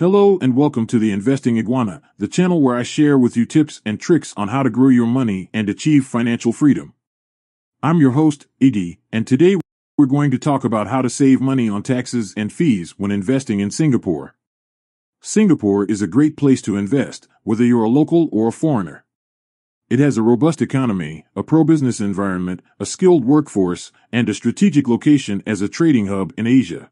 Hello and welcome to the Investing Iguana, the channel where I share with you tips and tricks on how to grow your money and achieve financial freedom. I'm your host, Iggy, and today we're going to talk about how to save money on taxes and fees when investing in Singapore. Singapore is a great place to invest, whether you're a local or a foreigner. It has a robust economy, a pro-business environment, a skilled workforce, and a strategic location as a trading hub in Asia.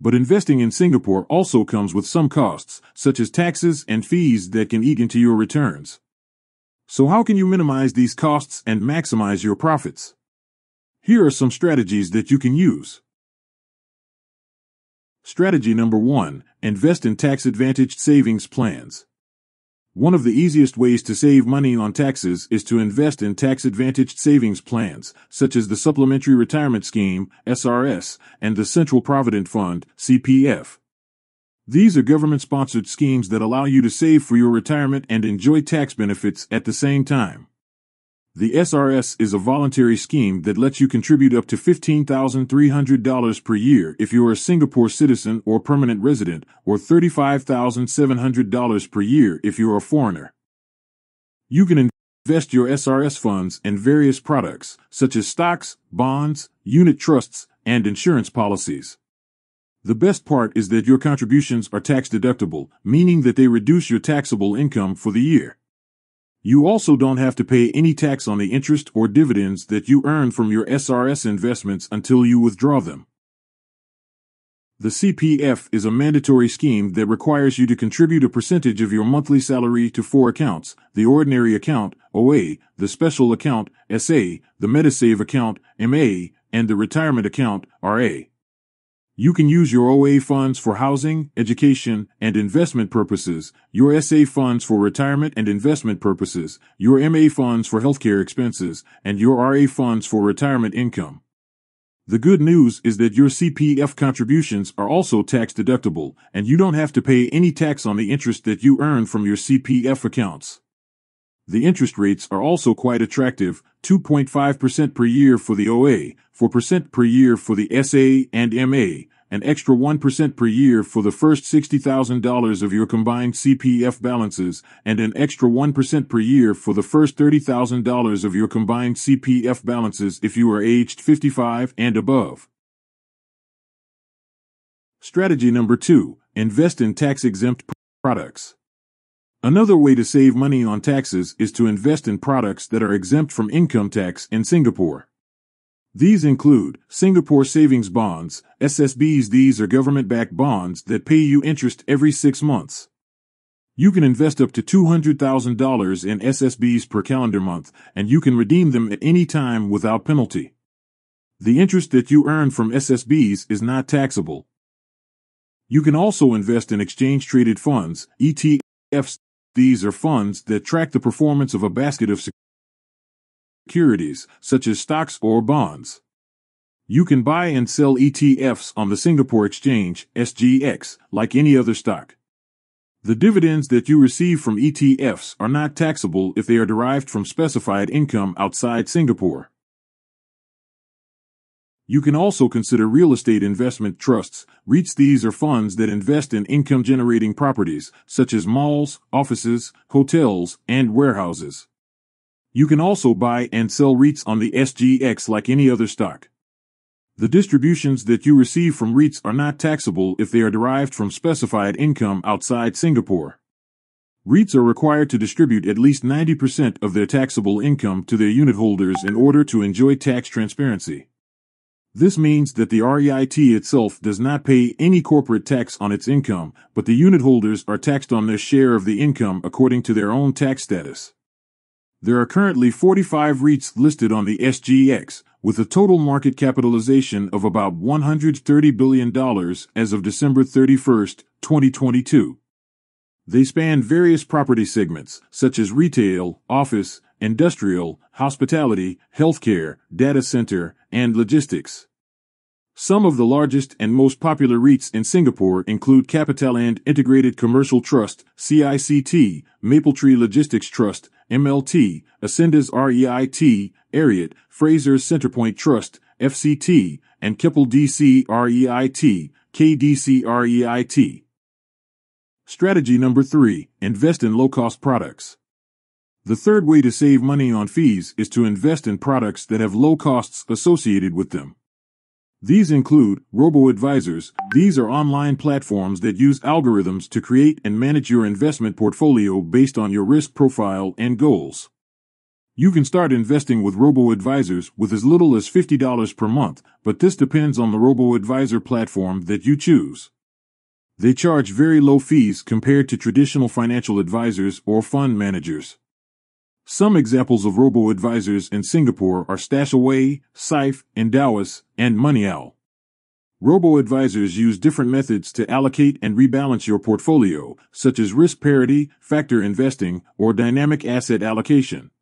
But investing in Singapore also comes with some costs, such as taxes and fees that can eat into your returns. So how can you minimize these costs and maximize your profits? Here are some strategies that you can use. Strategy number one, invest in tax-advantaged savings plans. One of the easiest ways to save money on taxes is to invest in tax-advantaged savings plans, such as the Supplementary Retirement Scheme, SRS, and the Central Provident Fund, CPF. These are government-sponsored schemes that allow you to save for your retirement and enjoy tax benefits at the same time. The SRS is a voluntary scheme that lets you contribute up to $15,300 per year if you are a Singapore citizen or permanent resident, or $35,700 per year if you are a foreigner. You can invest your SRS funds in various products, such as stocks, bonds, unit trusts, and insurance policies. The best part is that your contributions are tax deductible, meaning that they reduce your taxable income for the year. You also don't have to pay any tax on the interest or dividends that you earn from your SRS investments until you withdraw them. The CPF is a mandatory scheme that requires you to contribute a percentage of your monthly salary to four accounts the ordinary account, OA, the special account, SA, the MediSave account, MA, and the retirement account, RA. You can use your OA funds for housing, education, and investment purposes, your SA funds for retirement and investment purposes, your MA funds for healthcare expenses, and your RA funds for retirement income. The good news is that your CPF contributions are also tax deductible, and you don't have to pay any tax on the interest that you earn from your CPF accounts. The interest rates are also quite attractive 2.5% per year for the OA, 4% per year for the SA and MA, an extra 1% per year for the first $60,000 of your combined CPF balances, and an extra 1% per year for the first $30,000 of your combined CPF balances if you are aged 55 and above. Strategy number two, invest in tax exempt products. Another way to save money on taxes is to invest in products that are exempt from income tax in Singapore. These include Singapore Savings Bonds, SSBs. These are government-backed bonds that pay you interest every six months. You can invest up to $200,000 in SSBs per calendar month, and you can redeem them at any time without penalty. The interest that you earn from SSBs is not taxable. You can also invest in exchange-traded funds, ETFs. These are funds that track the performance of a basket of securities, such as stocks or bonds. You can buy and sell ETFs on the Singapore Exchange, SGX, like any other stock. The dividends that you receive from ETFs are not taxable if they are derived from specified income outside Singapore. You can also consider real estate investment trusts. REITs these are funds that invest in income generating properties, such as malls, offices, hotels, and warehouses. You can also buy and sell REITs on the SGX like any other stock. The distributions that you receive from REITs are not taxable if they are derived from specified income outside Singapore. REITs are required to distribute at least 90% of their taxable income to their unit holders in order to enjoy tax transparency. This means that the REIT itself does not pay any corporate tax on its income, but the unit holders are taxed on their share of the income according to their own tax status. There are currently 45 REITs listed on the SGX, with a total market capitalization of about $130 billion as of December 31, 2022. They span various property segments, such as retail, office, industrial, hospitality, healthcare, data center, and logistics. Some of the largest and most popular REITs in Singapore include CapitaLand Integrated Commercial Trust, CICT, Mapletree Logistics Trust, MLT, Ascendas REIT, AREIT, Frasers Centrepoint Trust, FCT, and Keppel DC REIT, KDC REIT. Strategy number three, invest in low-cost products. The third way to save money on fees is to invest in products that have low costs associated with them. These include robo-advisors. These are online platforms that use algorithms to create and manage your investment portfolio based on your risk profile and goals. You can start investing with robo-advisors with as little as $50 per month, but this depends on the robo-advisor platform that you choose. They charge very low fees compared to traditional financial advisors or fund managers. Some examples of robo-advisors in Singapore are Stashaway, Syfe, Endowus, and MoneyOwl. Robo-advisors use different methods to allocate and rebalance your portfolio, such as risk parity, factor investing, or dynamic asset allocation.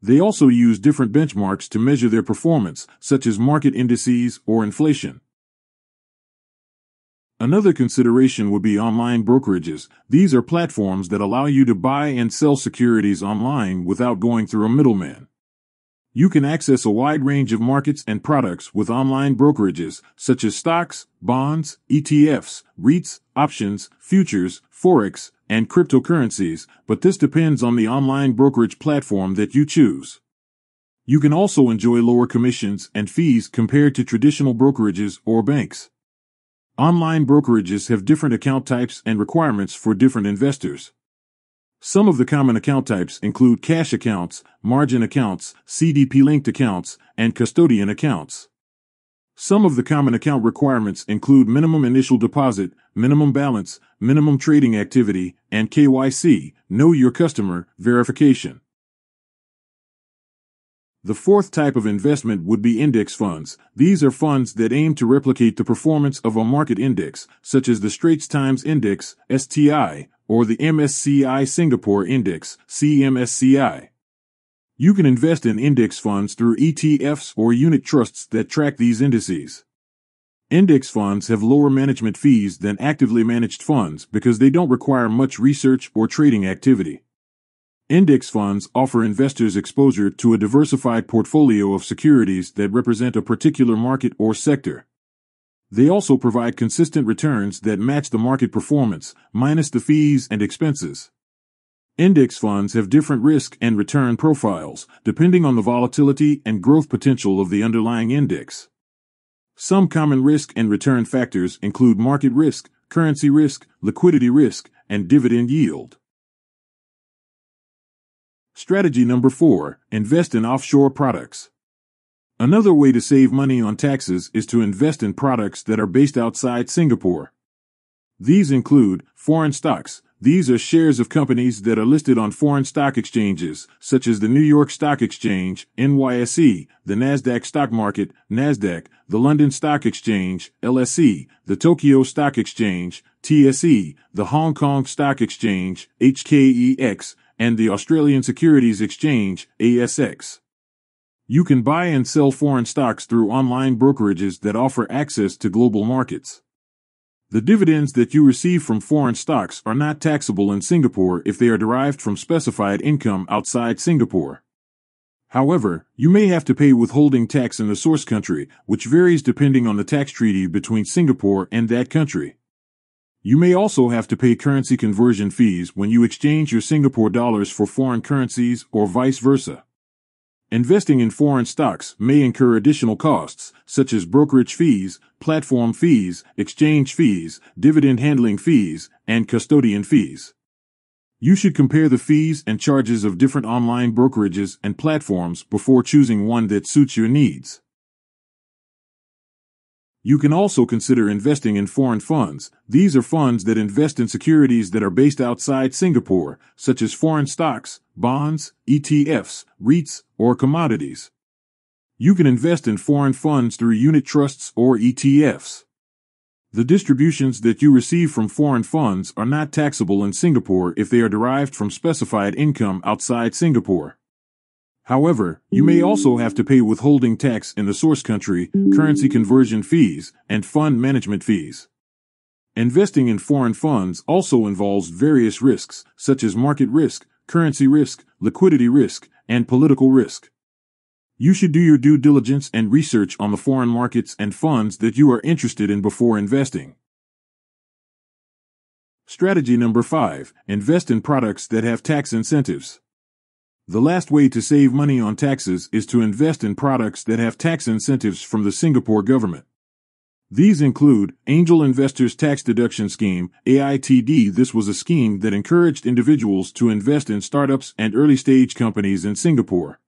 They also use different benchmarks to measure their performance, such as market indices or inflation. Another consideration would be online brokerages. These are platforms that allow you to buy and sell securities online without going through a middleman. You can access a wide range of markets and products with online brokerages, such as stocks, bonds, ETFs, REITs, options, futures, forex, and cryptocurrencies, but this depends on the online brokerage platform that you choose. You can also enjoy lower commissions and fees compared to traditional brokerages or banks. Online brokerages have different account types and requirements for different investors. Some of the common account types include cash accounts, margin accounts, CDP linked accounts, and custodian accounts. Some of the common account requirements include minimum initial deposit, minimum balance, minimum trading activity, and KYC, know your customer, verification. The fourth type of investment would be index funds. These are funds that aim to replicate the performance of a market index, such as the Straits Times Index, STI, or the MSCI Singapore Index, SiMSCI. You can invest in index funds through ETFs or unit trusts that track these indices. Index funds have lower management fees than actively managed funds because they don't require much research or trading activity. Index funds offer investors exposure to a diversified portfolio of securities that represent a particular market or sector. They also provide consistent returns that match the market performance, minus the fees and expenses. Index funds have different risk and return profiles, depending on the volatility and growth potential of the underlying index. Some common risk and return factors include market risk, currency risk, liquidity risk, and dividend yield. Strategy number four, invest in offshore products. Another way to save money on taxes is to invest in products that are based outside Singapore. These include foreign stocks, these are shares of companies that are listed on foreign stock exchanges, such as the New York Stock Exchange, NYSE, the Nasdaq Stock Market, Nasdaq, the London Stock Exchange, LSE, the Tokyo Stock Exchange, TSE, the Hong Kong Stock Exchange, HKEX, and the Australian Securities Exchange, ASX. You can buy and sell foreign stocks through online brokerages that offer access to global markets. The dividends that you receive from foreign stocks are not taxable in Singapore if they are derived from specified income outside Singapore. However, you may have to pay withholding tax in the source country, which varies depending on the tax treaty between Singapore and that country. You may also have to pay currency conversion fees when you exchange your Singapore dollars for foreign currencies or vice versa. Investing in foreign stocks may incur additional costs, such as brokerage fees, platform fees, exchange fees, dividend handling fees, and custodian fees. You should compare the fees and charges of different online brokerages and platforms before choosing one that suits your needs. You can also consider investing in foreign funds. These are funds that invest in securities that are based outside Singapore, such as foreign stocks, bonds, ETFs, REITs, or commodities. You can invest in foreign funds through unit trusts or ETFs. The distributions that you receive from foreign funds are not taxable in Singapore if they are derived from specified income outside Singapore. However, you may also have to pay withholding tax in the source country, currency conversion fees, and fund management fees. Investing in foreign funds also involves various risks, such as market risk, currency risk, liquidity risk, and political risk. You should do your due diligence and research on the foreign markets and funds that you are interested in before investing. Strategy number 5 Invest in products that have tax incentives. The last way to save money on taxes is to invest in products that have tax incentives from the Singapore government. These include Angel Investors Tax Deduction Scheme, AITD. This was a scheme that encouraged individuals to invest in startups and early stage companies in Singapore.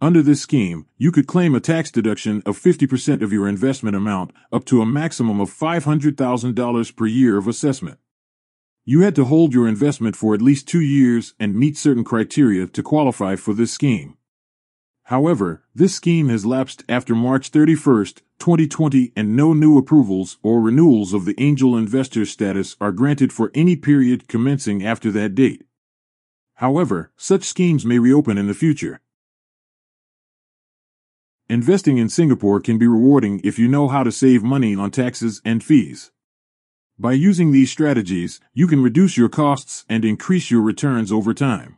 Under this scheme, you could claim a tax deduction of 50% of your investment amount, up to a maximum of $500,000 per year of assessment. You had to hold your investment for at least two years and meet certain criteria to qualify for this scheme. However, this scheme has lapsed after March 31, 2020, and no new approvals or renewals of the angel investor status are granted for any period commencing after that date. However, such schemes may reopen in the future. Investing in Singapore can be rewarding if you know how to save money on taxes and fees. By using these strategies, you can reduce your costs and increase your returns over time.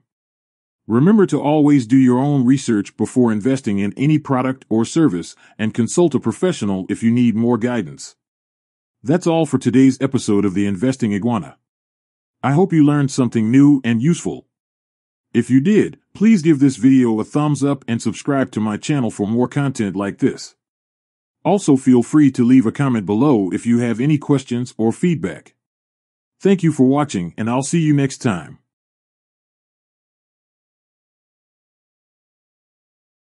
Remember to always do your own research before investing in any product or service and consult a professional if you need more guidance. That's all for today's episode of the Investing Iguana. I hope you learned something new and useful. If you did, please give this video a thumbs up and subscribe to my channel for more content like this. Also feel free to leave a comment below if you have any questions or feedback. Thank you for watching and I'll see you next time.